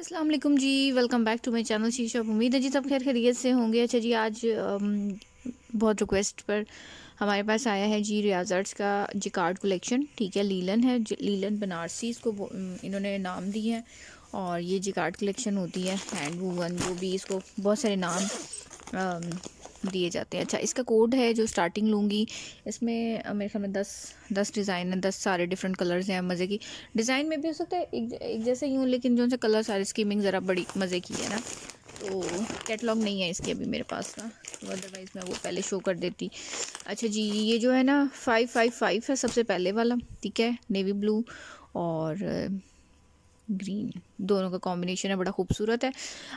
वालेकुम जी welcome back to my channel शीशा उम्मीद है जी सब खैर खरीत से होंगे। अच्छा जी, आज बहुत रिक्वेस्ट पर हमारे पास आया है जी रियाजर्ट्स का जी कार्ड कलेक्शन ठीक है, लीलन है लीलन बनारसी, इसको इन्होंने नाम दी है और ये जी कार्ड कलेक्शन होती है, हैंड वूवन जो भी इसको बहुत सारे नाम दिए जाते हैं। अच्छा इसका कोड है जो स्टार्टिंग लूँगी इसमें मेरे ख्याल में दस दस डिज़ाइन है दस सारे डिफरेंट कलर्स हैं मज़े की। डिज़ाइन में भी हो सकता है एक, एक जैसे ही हूँ लेकिन जो से कलर सारे स्कीमिंग ज़रा बड़ी मज़े की है ना। तो कैटलॉग नहीं है इसकी अभी मेरे पास ना तो अदरवाइज़ मैं वो पहले शो कर देती। अच्छा जी ये जो है ना फाइव फाइव फाइव है सबसे पहले वाला ठीक है नेवी ब्लू और ग्रीन, दोनों का कॉम्बिनेशन है, बड़ा खूबसूरत है।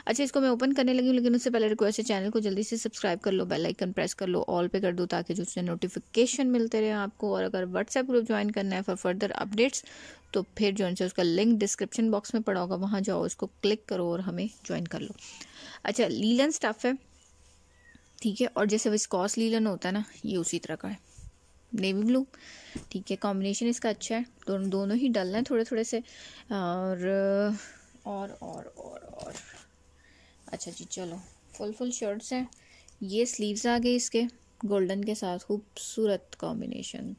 अच्छा इसको मैं ओपन करने लगी हूँ, लेकिन उससे पहले रिक्वेस्ट है चैनल को जल्दी से सब्सक्राइब कर लो बेल आइकन प्रेस कर लो ऑल पे कर दो, ताकि जो उससे नोटिफिकेशन मिलते रहे आपको। और अगर व्हाट्सएप ग्रुप ज्वाइन करना है फॉर फर्दर अपडेट्स तो फिर जो है उसका लिंक डिस्क्रिप्शन बॉक्स में पड़ा होगा, वहाँ जाओ, उसको क्लिक करो और हमें ज्वाइन कर लो। अच्छा लीलन स्टफ़ है, ठीक है? और जैसे विस्कॉस लीलन होता है ना, ये उसी तरह का है। Navy blue. ठीक है कॉम्बिनेशन इसका अच्छा है। दोनों दोनों ही डल हैं थोड़े थोड़े से। और और और और और। अच्छा जी, चलो। फुल फुल शर्ट्स हैं। ये स्लीव्स आ गए इसके। गोल्डन के साथ खूबसूरत कॉम्बिनेशन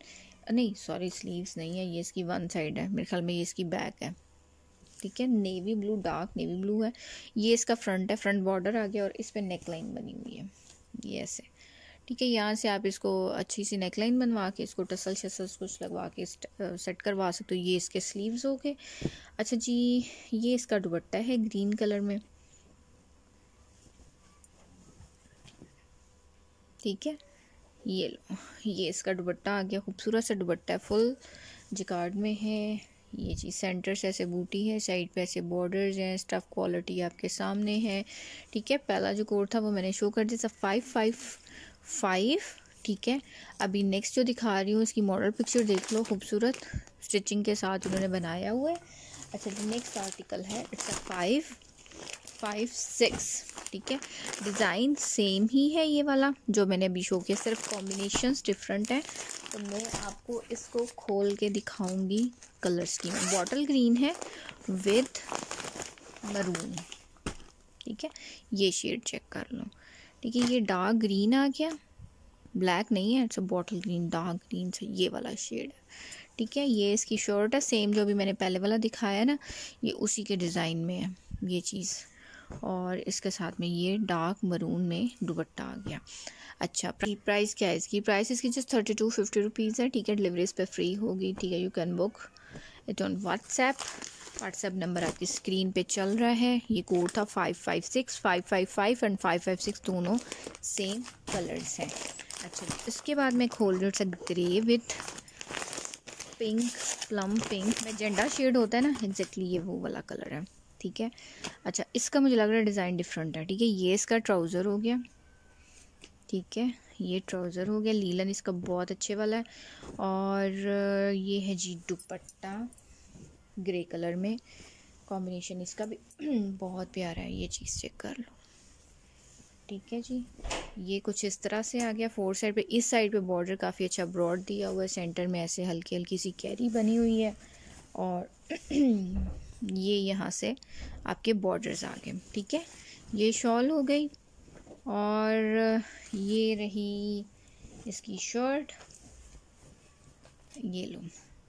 नहीं सॉरी स्लीव्स नहीं है। ये इसकी वन साइड है। मेरे ख्याल में ये इसकी बैक है। ठीक है navy blue dark navy blue है। ये इसका फ्रंट है। फ्रंट बॉर्डर आ गया और इस पर नेक लाइन बनी हुई है। ये ऐसे ठीक है, यहाँ से आप इसको अच्छी सी नेकलाइन बनवा के, इसको टसल शसल कुछ लगवा के सेट करवा सकते हो। ये इसके स्लीव्स हो गए। अच्छा जी, ये इसका दुपट्टा है ग्रीन कलर में। ठीक है, ये लो, ये इसका दुपट्टा आ गया, खूबसूरत सा दुपट्टा है फुल जिकार्ड में है। ये जी सेंटर से ऐसे बूटी है साइड पे ऐसे बॉर्डर्स हैं स्टफ़ क्वालिटी आपके सामने है। ठीक है, पहला जो कोड था वो मैंने शो कर दिया था फाइव फाइव फाइव ठीक है? अभी नेक्स्ट जो दिखा रही हूँ, इसकी मॉडल पिक्चर देख लो, खूबसूरत स्टिचिंग के साथ उन्होंने बनाया हुआ है। अच्छा जो नेक्स्ट आर्टिकल है इट्स फाइव फाइव सिक्स ठीक है? डिज़ाइन सेम ही है ये वाला, जो मैंने अभी शो किया, सिर्फ़ कॉम्बिनेशंस डिफरेंट हैं। तो मैं आपको इसको खोल के दिखाऊँगी कलर स्कीम बॉटल ग्रीन है विथ मरून ठीक है? ये शेड चेक कर लो। ठीक है ये डार्क ग्रीन आ गया। ब्लैक नहीं है it's a bottle green dark green से ये वाला शेड है। ठीक है, ये इसकी शर्ट है सेम जो अभी मैंने पहले वाला दिखाया ना, ये उसी के डिज़ाइन में है, ये चीज़। और इसके साथ में ये डार्क मरून में दुपट्टा आ गया। अच्छा प्राइस क्या है इसकी? प्राइस इसकी just thirty two fifty rupees है, ठीक है डिलीवरी इस पर फ्री होगी, ठीक है you can book it on WhatsApp WhatsApp number आपकी स्क्रीन पे चल रहा है। ये कोड था five five six five five five and five five six दोनों सेम कलर्स हैं। अच्छा इसके बाद मैं खोल रही हूँ grey with pink plum pink में जेंडा शेड होता है ना एग्जैक्टली ये वो वाला कलर है। ठीक है? अच्छा इसका मुझे लग रहा है डिज़ाइन डिफरेंट है। ठीक है? ये इसका ट्राउज़र हो गया। ठीक है? ये ट्राउज़र हो गया। लीलन इसका बहुत अच्छे वाला है। और ये है जी दुपट्टा। ग्रे कलर में। कॉम्बिनेशन इसका भी बहुत प्यारा है, ये चीज़ चेक कर लो। ठीक है जी। ये कुछ इस तरह से आ गया। फोर साइड पे, इस साइड पे बॉर्डर काफ़ी अच्छा ब्रॉड दिया हुआ है। सेंटर में ऐसे हल्की हल्की सी कैरी बनी हुई है। और ये यहाँ से आपके बॉर्डर्स आ गए। ठीक है? ये शॉल हो गई। और ये रही इसकी शर्ट ये लो।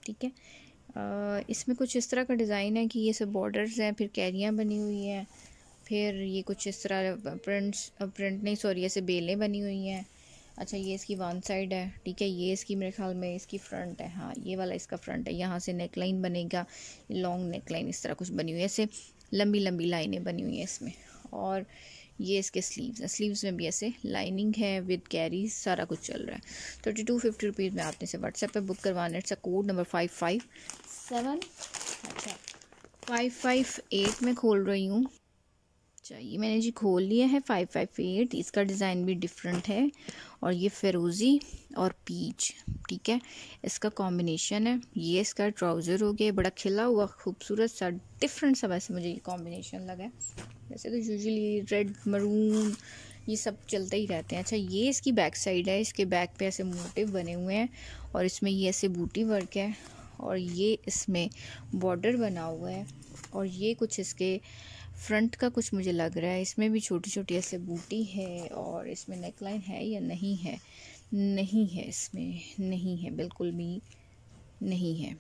ठीक है? इसमें कुछ इस तरह का डिज़ाइन है कि ये सब बॉर्डर्स हैं, फिर कैरियाँ बनी हुई हैं, फिर ये कुछ इस तरह प्रिंट्स प्रिंट नहीं, सॉरी, ऐसे बेलें बनी हुई हैं। अच्छा ये इसकी वन साइड है, ठीक है, ये इसकी मेरे ख्याल में इसकी फ्रंट है हाँ ये वाला इसका फ्रंट है, यहाँ से नेक लाइन बनेगा, लॉन्ग नेक लाइन इस तरह कुछ बनी हुई है, ऐसे लंबी लंबी लाइनें बनी हुई हैं इसमें, और ये इसके स्लीव्स हैं, स्लीव्स में भी ऐसे लाइनिंग है, विद कैरी, सारा कुछ चल रहा है। थर्टी टू फिफ्टी रुपीज़ में आपने इसे व्हाट्सएप पे बुक करवाना it's a code number five five seven अच्छा। फाइव फाइव एट में खोल रही हूँ। चाहिए, मैंने जी खोल लिया है फाइव फाइव एट इसका डिज़ाइन भी डिफरेंट है। और ये फेरोज़ी और पीच ठीक है? इसका कॉम्बिनेशन है। ये इसका ट्राउज़र हो गया बड़ा खिला हुआ, खूबसूरत सा डिफरेंट सा वैसे मुझे ये कॉम्बिनेशन लगा। वैसे तो यूजुअली रेड मरून ये सब चलते ही रहते हैं। अच्छा ये इसकी बैक साइड है। इसके बैक पे ऐसे मोटिव बने हुए हैं। और इसमें ये ऐसे बूटी वर्क है। और ये इसमें बॉर्डर बना हुआ है और ये कुछ इसके फ्रंट का कुछ मुझे लग रहा है। इसमें भी छोटी छोटी ऐसे बूटी है और इसमें नेकलाइन है या नहीं है? नहीं है इसमें, नहीं है, बिल्कुल भी नहीं है।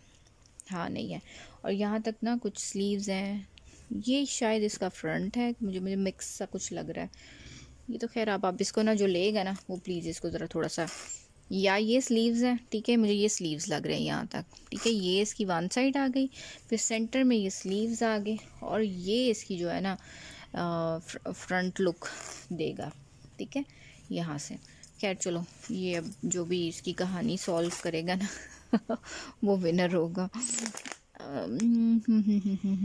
हाँ नहीं है। और यहाँ तक ना कुछ स्लीव्स हैं। ये शायद इसका फ्रंट है, मुझे मुझे मिक्स सा कुछ लग रहा है। ये तो खैर आप आप इसको ना जो लेगा ना, वो प्लीज़ इसको ज़रा थोड़ा सा या ये स्लीव्स हैं, ठीक है? मुझे ये स्लीव्स लग रहे हैं यहाँ तक, ठीक है? ये इसकी वन साइड आ गई, फिर सेंटर में ये स्लीव्स आ गए और ये इसकी जो है ना फ्रंट लुक देगा, ठीक है? यहाँ से। खैर, चलो, ये अब जो भी इसकी कहानी सॉल्व करेगा ना, वो विनर होगा।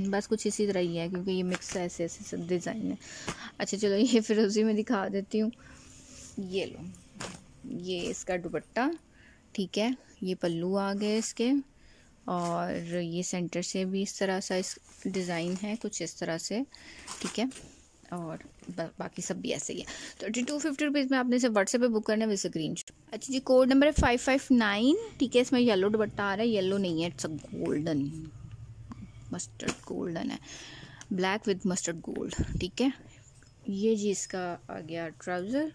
बस कुछ इसी तरह ही है, क्योंकि ये मिक्स ऐसे ऐसे सब डिज़ाइन है। अच्छा चलो, ये फिर उसी में दिखा देती हूँ। ये लो। ये इसका दुपट्टा, ठीक है? ये पल्लू आ गए इसके और ये सेंटर से भी इस तरह सा इस डिज़ाइन है, कुछ इस तरह से, ठीक है? और बाकी सब भी ऐसे ही है। थर्टी टू फिफ्टी रुपीज़ में आपने इसे व्हाट्सएप पे बुक करना है विद स्क्रीन अच्छा जी कोड नंबर है फाइव फाइव नाइन ठीक है? इसमें येलो दुपट्टा आ रहा है येलो नहीं है it's a golden mustard golden है। ब्लैक विद मस्टर्ड गोल्ड ठीक है? ये जी इसका आ गया ट्राउज़र।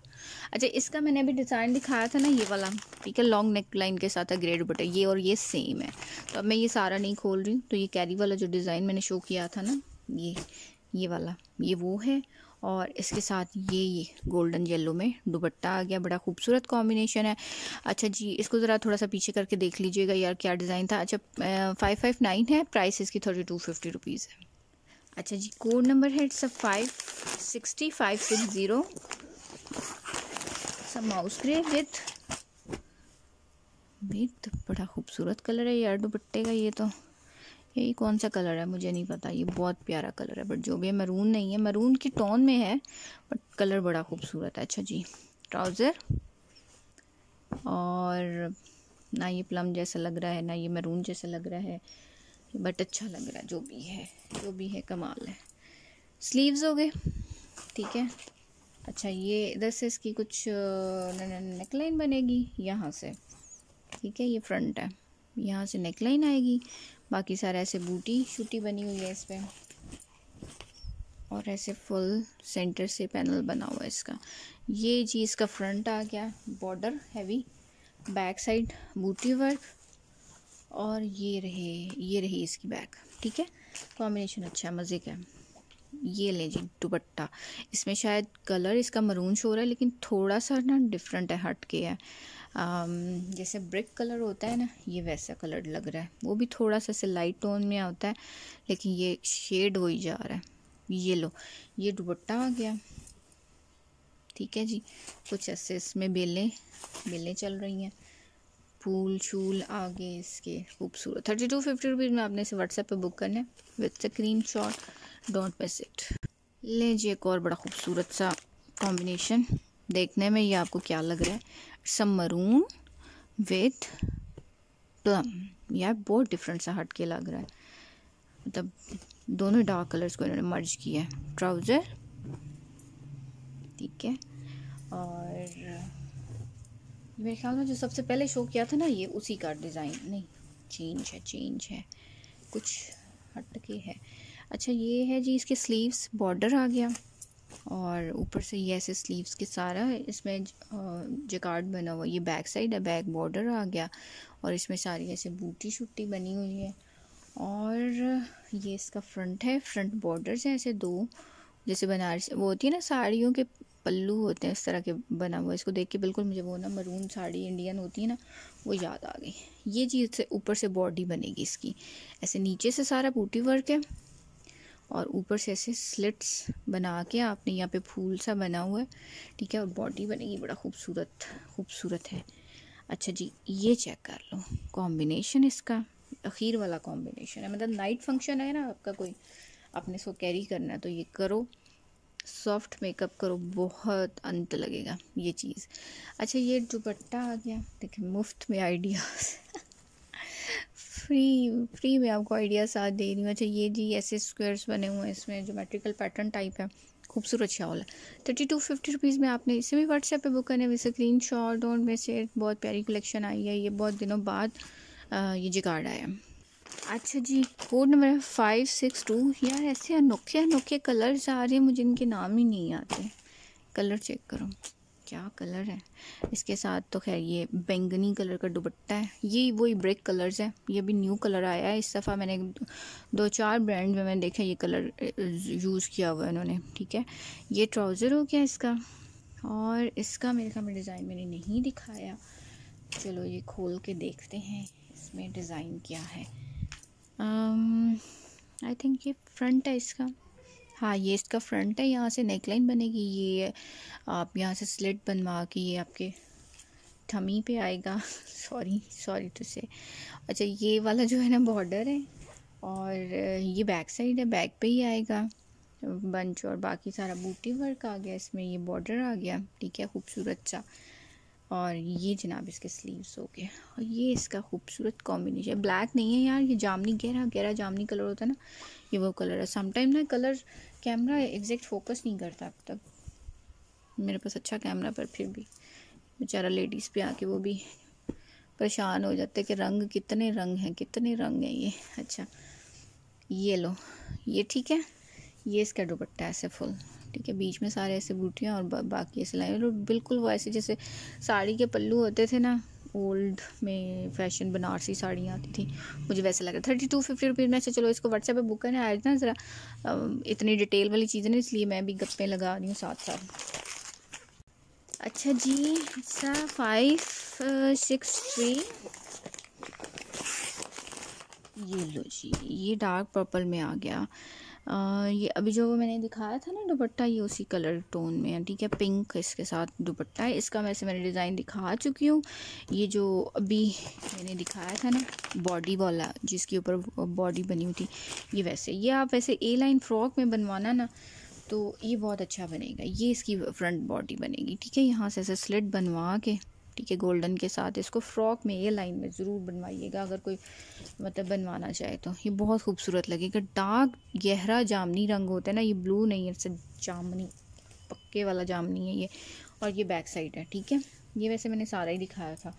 अच्छा इसका मैंने अभी डिज़ाइन दिखाया था ना, ये वाला, ठीक है लॉन्ग नेक लाइन के साथ है ग्रेड बटर ये और ये सेम है। तो अब मैं ये सारा नहीं खोल रही हूँ तो ये कैरी वाला जो डिज़ाइन मैंने शो किया था ना, ये ये वाला, ये वो है, और इसके साथ ये ये गोल्डन येलो में दुपट्टा आ गया, बड़ा खूबसूरत कॉम्बिनेशन है। अच्छा जी, इसको ज़रा थोड़ा सा पीछे करके देख लीजिएगा यार, क्या डिज़ाइन था। अच्छा फाइव फाइव नाइन है प्राइस इसकी थर्टी टू फिफ्टी रुपीज़ है। अच्छा जी कोड नंबर है it's five sixty five six zero mouse grey with with बड़ा खूबसूरत कलर है यार दुपट्टे का ये तो। यही कौन सा कलर है, मुझे नहीं पता, ये बहुत प्यारा कलर है बट जो भी है मरून नहीं है। मरून की टोन में है बट कलर बड़ा खूबसूरत है। अच्छा जी ट्राउज़र और ना ये प्लम जैसा लग रहा है, ना ये मरून जैसा लग रहा है। बट अच्छा लग रहा है, जो भी है, जो भी है, कमाल है। स्लीव्स हो गए, ठीक है। अच्छा ये इधर से इसकी कुछ नेकलाइन बनेगी यहाँ से, ठीक है, ये फ्रंट है। यहाँ से नेकलाइन आएगी, बाकी सारा ऐसे बूटी शूटी बनी हुई है इस पर और ऐसे फुल सेंटर से पैनल बना हुआ है इसका। ये जी इसका फ्रंट आ गया बॉर्डर हैवी बैक साइड बूटी वर्क और ये रहे, ये रही इसकी बैक ठीक है? कॉम्बिनेशन अच्छा है मज़े का। ये लें जी, दुपट्टा। इसमें शायद कलर इसका मरून शो रहा है, लेकिन थोड़ा सा ना डिफरेंट है, हट के है। जैसे ब्रिक कलर होता है ना, ये वैसा कलर लग रहा है। वो भी थोड़ा सा से लाइट टोन में आता है, लेकिन ये शेड हो ही जा रहा है। ये लो, ये दुपट्टा आ गया। ठीक है जी, कुछ ऐसे इसमें बेलें बेलें चल रही हैं। फूल शूल आगे इसके खूबसूरत। थर्टी टू फिफ्टी रुपीज़ में आपने इसे व्हाट्सएप पे बुक करना है with screenshot don't miss it लीजिए एक और बड़ा खूबसूरत सा कॉम्बिनेशन देखने में ये आपको क्या लग रहा है? सम मरून विथ प्लम यार बहुत डिफरेंट सा हट के लग रहा है। मतलब दोनों डार्क कलर्स को इन्होंने मर्ज किया है। ट्राउज़र ठीक है। और मेरे ख्याल में जो सबसे पहले शो किया था ना, ये उसी का डिज़ाइन नहीं चेंज है चेंज है। कुछ हट के है। अच्छा ये है जी, इसके स्लीव्स बॉर्डर आ गया। और ऊपर से ये ऐसे स्लीव्स के सारा, इसमें जकार्ड बना हुआ, ये बैक साइड है बैक बॉर्डर आ गया। और इसमें सारी ऐसे बूटी शुटी बनी हुई है। और ये इसका फ्रंट है फ्रंट बॉर्डर्स हैं ऐसे दो। जैसे बनारस, वो होती है ना साड़ियों के पल्लू होते हैं इस तरह के बना हुआ, इसको देख के बिल्कुल मुझे वो ना मरून साड़ी इंडियन होती है ना, वो याद आ गई। ये चीज़ से ऊपर से बॉडी बनेगी इसकी। ऐसे नीचे से सारा बूटी वर्क है और ऊपर से ऐसे स्लिट्स बना के आपने यहाँ पे फूल सा बना हुआ है, ठीक है, और बॉडी बनेगी, बड़ा खूबसूरत खूबसूरत है। अच्छा जी, ये चेक कर लो कॉम्बिनेशन इसका, अखीर वाला कॉम्बिनेशन है। मतलब नाइट फ़ंक्शन है ना आपका कोई, आपने इसको कैरी करना है तो ये करो। सॉफ्ट मेकअप करो बहुत अंत लगेगा ये चीज़। अच्छा ये दुपट्टा आ गया। देखिए मुफ़्त में आइडियाज़। फ्री फ्री में आपको आइडिया साथ दे रही हूँ। अच्छा ये जी ऐसे स्क्वेयर्स बने हुए हैं इसमें जोमेट्रिकल पैटर्न टाइप है। खूबसूरत शाल है। थर्टी टू फिफ्टी रुपीज़ में आपने इसे भी व्हाट्सएप पे बुक करने वैसे स्क्रीन शॉट और वैसे बहुत प्यारी कलेक्शन आई है। ये बहुत दिनों बाद आ, ये जिकार्ड आया। अच्छा जी code number five six two यार, ऐसे अनोखे अनोखे कलर्स आ रहे हैं, मुझे इनके नाम ही नहीं आते कलर चेक करो। क्या कलर है? इसके साथ तो खैर ये बैंगनी कलर का दुपट्टा है। ये वही ब्रेक कलर्स है। ये भी न्यू कलर आया है। इस दफ़ा मैंने दो, चार ब्रांड में मैंने देखा ये कलर यूज़ किया हुआ है इन्होंने। ठीक है? ये ट्राउज़र हो गया इसका। और इसका मेरे ख्याल में डिज़ाइन मैंने नहीं दिखाया। चलो ये खोल के देखते हैं, इसमें डिज़ाइन क्या है। आई um, थिंक ये फ्रंट है इसका। हाँ ये इसका फ्रंट है। यहाँ से नेकलाइन बनेगी ये आप यहाँ से स्लिट बनवा के ये आपके थमी पे आएगा। सॉरी सॉरी टू से अच्छा ये वाला जो है ना बॉर्डर है और ये बैक साइड है बैक पे ही आएगा। बंच और बाकी सारा बूटी वर्क आ गया इसमें ये बॉर्डर आ गया। ठीक है खूबसूरत सा। और ये जनाब इसके स्लीव्स हो गए। और ये इसका खूबसूरत कॉम्बिनेशन ब्लैक नहीं है यार, ये जामनी, गहरा गहरा जामनी कलर होता है ना, ये वो कलर है। समटाइम ना कलर कैमरा एग्जैक्ट फोकस नहीं करता अब तक। मेरे पास अच्छा कैमरा पर फिर भी बेचारा लेडीज़ पे आके वो भी परेशान हो जाते कि रंग कितने रंग हैं, कितने रंग हैं ये। अच्छा ये लो, ये ठीक है? ये इसका दुपट्टा ऐसे फुल ठीक है बीच में सारे ऐसे बूटियाँ और बा, बाकी ऐसे और बिल्कुल वो ऐसे जैसे साड़ी के पल्लू होते थे ना ओल्ड में फ़ैशन बनारसी साड़ियाँ आती थी मुझे वैसे लगा थर्टी टू फिफ्टी रुपीज़ में से चलो इसको व्हाट्सएप पे बुक करना आज ना ज़रा। इतनी डिटेल वाली चीज़ें ना इसलिए मैं भी गप्पे लगा रही हूँ साथ साथ। अच्छा जी सा फाइव सिक्स थ्री ये लो जी ये डार्क पर्पल में आ गया। ये अभी जो मैंने दिखाया था ना दुपट्टा, ये उसी कलर टोन में है, ठीक है? पिंक इसके साथ दुपट्टा है। इसका वैसे मैंने डिज़ाइन दिखा चुकी हूँ। ये जो अभी मैंने दिखाया था ना, बॉडी वाला, जिसके ऊपर बॉडी बनी हुई थी, ये वैसे। ये आप वैसे ए लाइन फ्रॉक में बनवाना ना तो ये बहुत अच्छा बनेगा। ये इसकी फ्रंट बॉडी बनेगी, ठीक है? यहाँ से ऐसे स्लिट बनवा के ठीक है गोल्डन के साथ, इसको फ्रॉक में, ये लाइन में ज़रूर बनवाइएगा, अगर कोई मतलब बनवाना चाहे तो। ये बहुत खूबसूरत लगेगा डार्क गहरा जामनी रंग होता है ना, ये ब्लू नहीं है जामनी, पक्के वाला जामनी है ये, और ये बैक साइड है, ठीक है? ये वैसे मैंने सारा ही दिखाया था,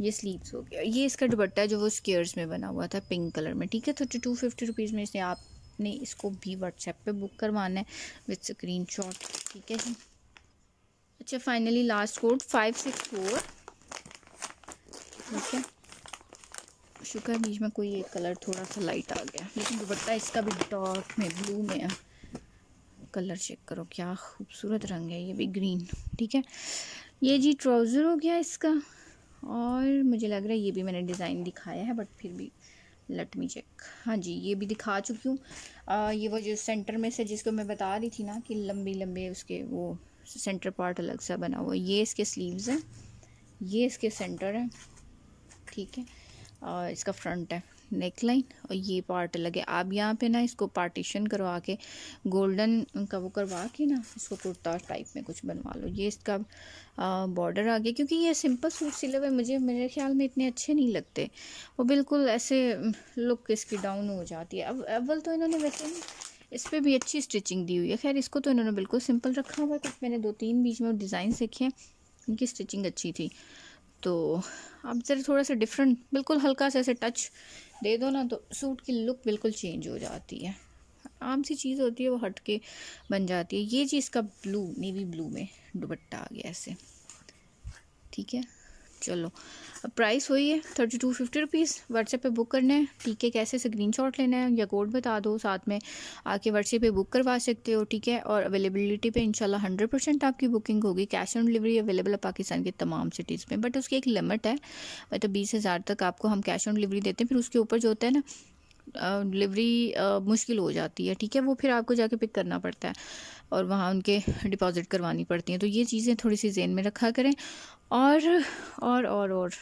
ये स्लीव्स हो गया। ये इसका दुपट्टा है जो वो स्केयर्स में बना हुआ था पिंक कलर में, ठीक है? थर्टी टू फिफ्टी रुपीज़ में इसे आपने इसको भी व्हाट्सएप पे बुक करवाना है विद स्क्रीन ठीक है अच्छा finally last code five six four ठीक है? शुक्र बीच में कोई एक कलर थोड़ा सा लाइट आ गया। लेकिन दुपट्टा इसका भी डार्क में ब्लू में है। कलर चेक करो, क्या खूबसूरत रंग है ये भी ग्रीन ठीक है? ये जी ट्राउज़र हो गया इसका। और मुझे लग रहा है ये भी मैंने डिज़ाइन दिखाया है बट फिर भी लट मी चेक हाँ जी, ये भी दिखा चुकी हूँ। ये वो जो सेंटर में से जिसको मैं बता रही थी ना कि लंबी लंबे उसके वो सेंटर पार्ट अलग सा बना हुआ ये इसके स्लीव्स हैं। ये इसके सेंटर है। ठीक है। और इसका फ्रंट है नेक लाइन और ये पार्ट अलग है। आप यहाँ पे ना इसको पार्टीशन करवा के गोल्डन का वो करवा के ना इसको कुर्ता टाइप में कुछ बनवा लो। ये इसका बॉर्डर आ गया क्योंकि ये सिंपल सूट सिले हुए मुझे, मेरे ख्याल में इतने अच्छे नहीं लगते। वो बिल्कुल ऐसे लुक इसकी डाउन हो जाती है। अब अव्वल तो इन्होंने वैसे इस पर भी अच्छी स्टिचिंग दी हुई है। खैर, इसको तो इन्होंने बिल्कुल सिंपल रखा हुआ है। कुछ मैंने दो तीन बीच में डिज़ाइन सीखे हैं। उनकी स्टिचिंग अच्छी थी। तो आप ज़रा थोड़ा सा डिफरेंट बिल्कुल हल्का सा ऐसे टच दे दो ना तो सूट की लुक बिल्कुल चेंज हो जाती है। आम सी चीज़ होती है, वो हट के बन जाती है। ये चीज़ का ब्लू नेवी ब्लू में दुपट्टा आ गया ऐसे। ठीक है? चलो। अब प्राइस वही है thirty two fifty rupees WhatsApp पे बुक करना है, ठीक है, कैसे स्क्रीन शॉट लेना है, या कोड बता दो, साथ में आके व्हाट्सएप पे बुक करवा सकते हो, ठीक है? और अवेलेबिलिटी पे इंशाल्लाह हंड्रेड परसेंट आपकी बुकिंग होगी। कैश ऑन डिलीवरी अवेलेबल है पाकिस्तान के तमाम सिटीज़ में बट उसकी एक लिमिट है। मतलब बीस हज़ार तक आपको हम कैश ऑन डिलीवरी देते हैं, फिर उसके ऊपर जो होता है ना डिलीवरी मुश्किल हो जाती है, ठीक है? वो फिर आपको जाके पिक करना पड़ता है। और वहाँ उनके डिपॉज़िट करवानी पड़ती हैं। तो ये चीज़ें थोड़ी सी जेन में रखा करें। और और और और,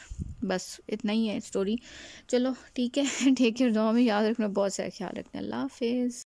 बस इतना ही है स्टोरी चलो, ठीक है ठीक है दुआ में याद रखना, बहुत सारा ख्याल रखना। अल्लाह हाफिज़।